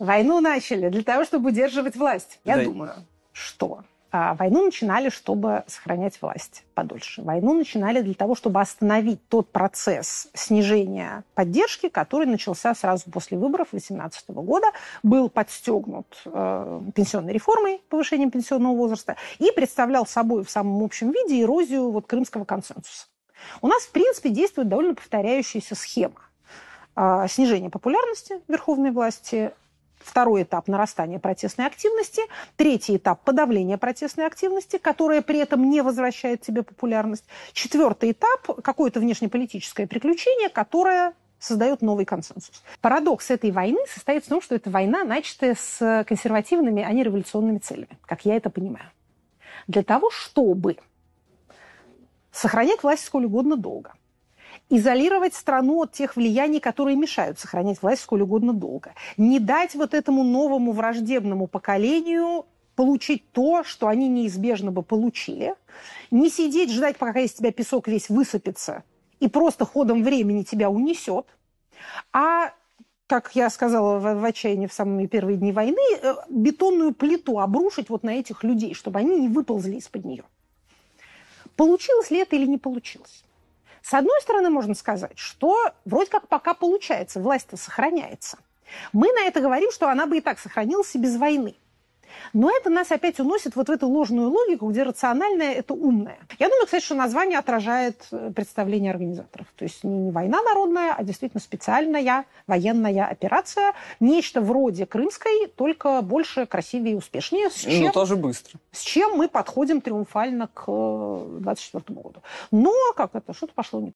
Войну начали для того, чтобы удерживать власть. Я Да. думаю, что а, войну начинали, чтобы сохранять власть подольше. Войну начинали для того, чтобы остановить тот процесс снижения поддержки, который начался сразу после выборов 2018 года, был подстегнут э, пенсионной реформой, повышением пенсионного возраста, и представлял собой в самом общем виде эрозию вот, крымского консенсуса. У нас, в принципе, действует довольно повторяющаяся схема. А, Снижение популярности верховной власти, второй этап нарастания протестной активности, третий этап подавления протестной активности, которая при этом не возвращает тебе популярность, четвертый этап какое-то внешнеполитическое приключение, которое создает новый консенсус. Парадокс этой войны состоит в том, что эта война начатая с консервативными, а не революционными целями, как я это понимаю. Для того, чтобы сохранять власть сколь угодно долго, изолировать страну от тех влияний, которые мешают сохранять власть сколь угодно долго. Не дать вот этому новому враждебному поколению получить то, что они неизбежно бы получили. Не сидеть, ждать, пока из тебя песок весь высыпется и просто ходом времени тебя унесет. А как я сказала в, в отчаянии в самые первые дни войны, э, бетонную плиту обрушить вот на этих людей, чтобы они не выползли из-под нее. Получилось ли это или не получилось? С одной стороны, можно сказать, что вроде как пока получается, власть-то сохраняется. Мы на это говорим, что она бы и так сохранилась и без войны. Но это нас опять уносит вот в эту ложную логику, где рациональное – это умное. Я думаю, кстати, что название отражает э, представление организаторов. То есть не, не война народная, а действительно специальная военная операция. Нечто вроде крымской, только больше, красивее и успешнее. С чем, Ну, тоже быстро. с чем мы подходим триумфально к 24 году. Но как это, что-то пошло не